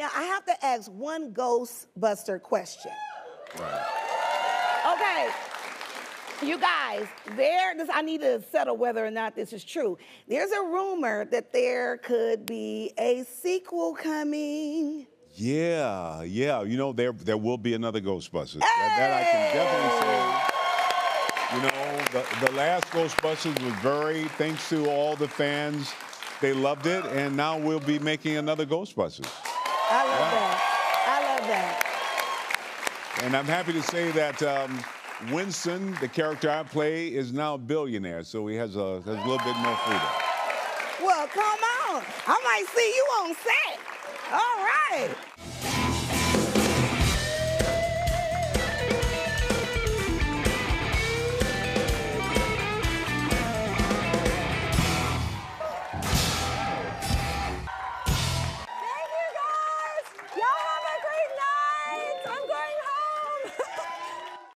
Now I have to ask one Ghostbuster question. Okay. You guys, there, this, I need to settle whether or not this is true. There's a rumor that there could be a sequel coming. Yeah, yeah. You know, there there will be another Ghostbusters. That, that I can definitely say. You know, the, the last Ghostbusters was very, thanks to all the fans, they loved it, and now we'll be making another Ghostbusters. I love that. I love that. And I'm happy to say that um, Winston, the character I play, is now a billionaire, so he has a, has a little bit more freedom. Well, come on. I might see you on set. All right.